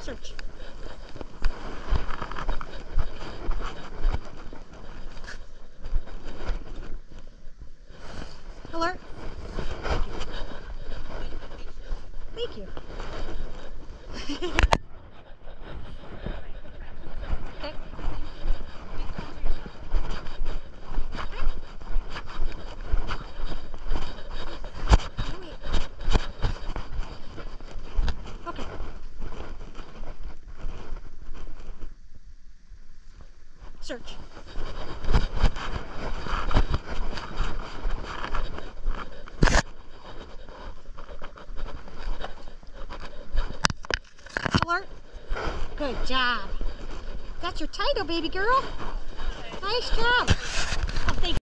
Search. Hello? Thank you. Thank you. Search. Alert. Good job. That's your title, baby girl. Nice job.